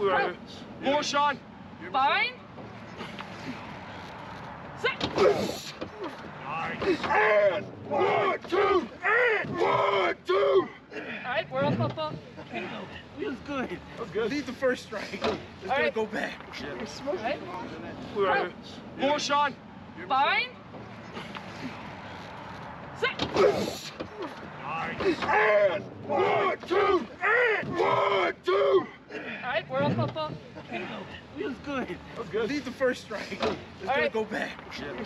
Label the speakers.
Speaker 1: Right. More, Sean.
Speaker 2: Fine.
Speaker 3: And one, two, and one, two.
Speaker 2: Alright, we're up, up, up.
Speaker 4: Feels good.
Speaker 1: good.
Speaker 4: Leave the first strike. It's gonna
Speaker 2: Alright.
Speaker 4: go back.
Speaker 2: Alright,
Speaker 1: Right. More, Sean.
Speaker 2: fine.
Speaker 3: And one, two, and one, two.
Speaker 2: Alright, we're up, up, up.
Speaker 4: Feels good.
Speaker 1: good.
Speaker 4: Leave the first strike. It's gonna
Speaker 2: Alright.
Speaker 4: go back.
Speaker 1: Yeah.